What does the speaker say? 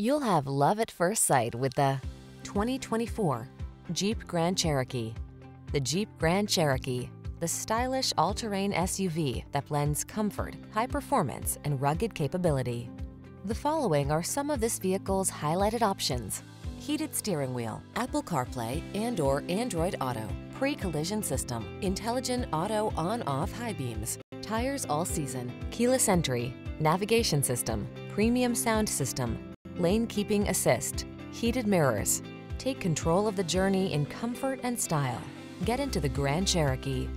You'll have love at first sight with the 2024 Jeep Grand Cherokee. The Jeep Grand Cherokee, the stylish all-terrain SUV that blends comfort, high performance, and rugged capability. The following are some of this vehicle's highlighted options. Heated steering wheel, Apple CarPlay and or Android Auto, pre-collision system, intelligent auto on-off high beams, tires all season, keyless entry, navigation system, premium sound system, lane keeping assist, heated mirrors. Take control of the journey in comfort and style. Get into the Grand Cherokee.